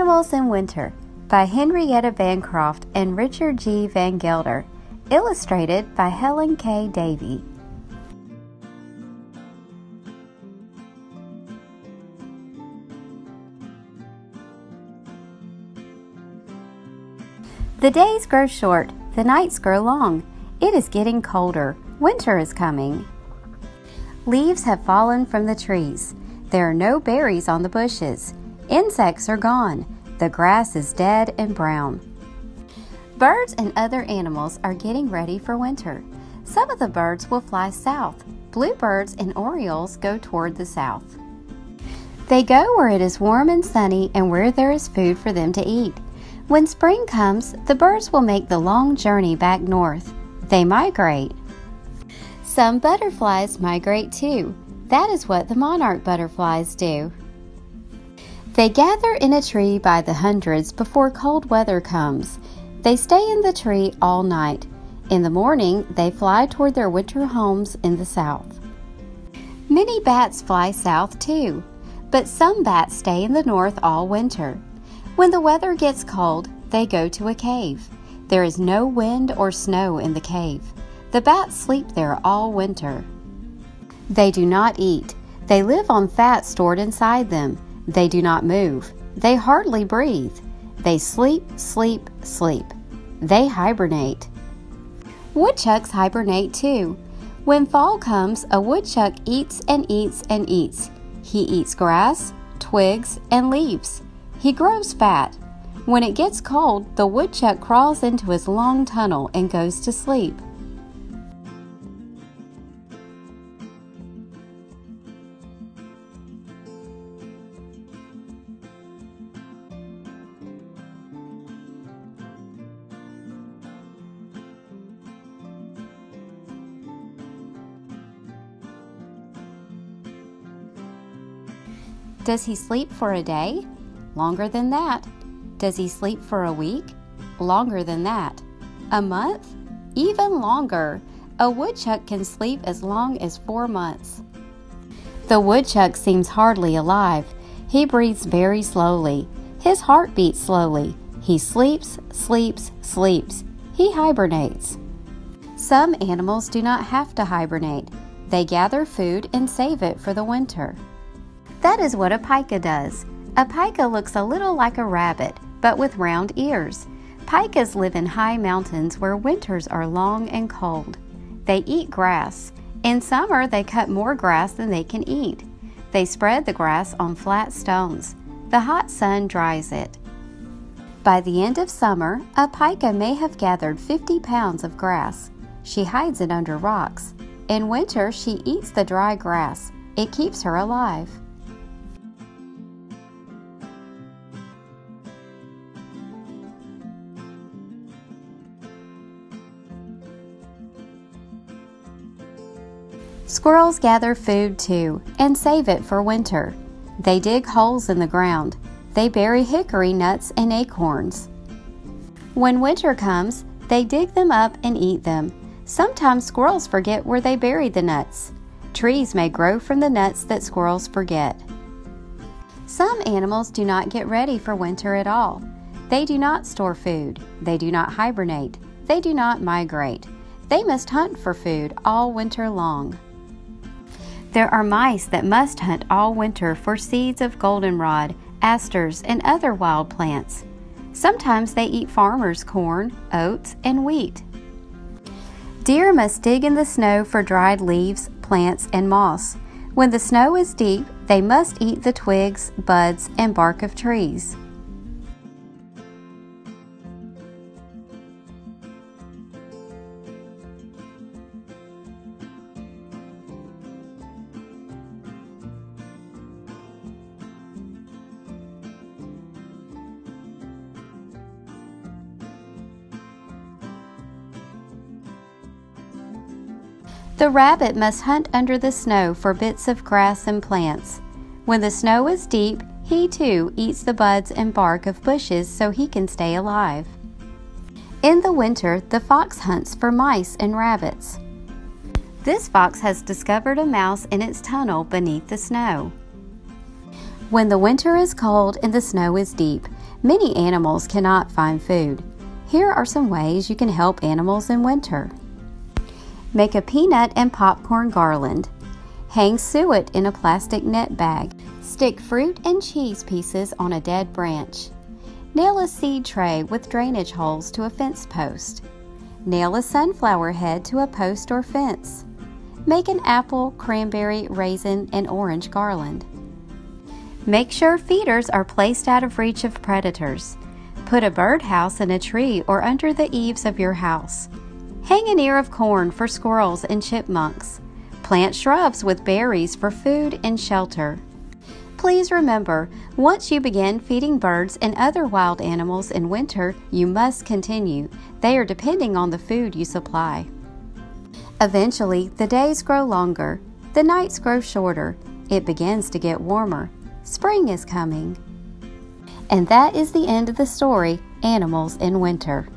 Animals in Winter by Henrietta Bancroft and Richard G. Van Gelder, illustrated by Helen K. Davey. The days grow short, the nights grow long. It is getting colder. Winter is coming. Leaves have fallen from the trees. There are no berries on the bushes. Insects are gone. The grass is dead and brown. Birds and other animals are getting ready for winter. Some of the birds will fly south. Bluebirds and orioles go toward the south. They go where it is warm and sunny and where there is food for them to eat. When spring comes, the birds will make the long journey back north. They migrate. Some butterflies migrate too. That is what the monarch butterflies do. They gather in a tree by the hundreds before cold weather comes. They stay in the tree all night. In the morning, they fly toward their winter homes in the south. Many bats fly south too, but some bats stay in the north all winter. When the weather gets cold, they go to a cave. There is no wind or snow in the cave. The bats sleep there all winter. They do not eat. They live on fat stored inside them. They do not move. They hardly breathe. They sleep, sleep, sleep. They hibernate. Woodchucks hibernate too. When fall comes, a woodchuck eats and eats and eats. He eats grass, twigs, and leaves. He grows fat. When it gets cold, the woodchuck crawls into his long tunnel and goes to sleep. Does he sleep for a day? Longer than that. Does he sleep for a week? Longer than that. A month? Even longer. A woodchuck can sleep as long as four months. The woodchuck seems hardly alive. He breathes very slowly. His heart beats slowly. He sleeps, sleeps, sleeps. He hibernates. Some animals do not have to hibernate. They gather food and save it for the winter. That is what a pika does. A pika looks a little like a rabbit, but with round ears. Pikas live in high mountains where winters are long and cold. They eat grass. In summer, they cut more grass than they can eat. They spread the grass on flat stones. The hot sun dries it. By the end of summer, a pika may have gathered 50 pounds of grass. She hides it under rocks. In winter, she eats the dry grass. It keeps her alive. Squirrels gather food too and save it for winter. They dig holes in the ground. They bury hickory nuts and acorns. When winter comes, they dig them up and eat them. Sometimes squirrels forget where they buried the nuts. Trees may grow from the nuts that squirrels forget. Some animals do not get ready for winter at all. They do not store food. They do not hibernate. They do not migrate. They must hunt for food all winter long. There are mice that must hunt all winter for seeds of goldenrod, asters, and other wild plants. Sometimes they eat farmers' corn, oats, and wheat. Deer must dig in the snow for dried leaves, plants, and moss. When the snow is deep, they must eat the twigs, buds, and bark of trees. The rabbit must hunt under the snow for bits of grass and plants. When the snow is deep, he too eats the buds and bark of bushes so he can stay alive. In the winter, the fox hunts for mice and rabbits. This fox has discovered a mouse in its tunnel beneath the snow. When the winter is cold and the snow is deep, Many animals cannot find food. Here are some ways you can help animals in winter. Make a peanut and popcorn garland. Hang suet in a plastic net bag. Stick fruit and cheese pieces on a dead branch. Nail a seed tray with drainage holes to a fence post. Nail a sunflower head to a post or fence. Make an apple, cranberry, raisin, and orange garland. Make sure feeders are placed out of reach of predators. Put a birdhouse in a tree or under the eaves of your house. Hang an ear of corn for squirrels and chipmunks. Plant shrubs with berries for food and shelter. Please remember, once you begin feeding birds and other wild animals in winter, you must continue. They are depending on the food you supply. Eventually, the days grow longer, the nights grow shorter, it begins to get warmer. Spring is coming. And that is the end of the story Animals in Winter.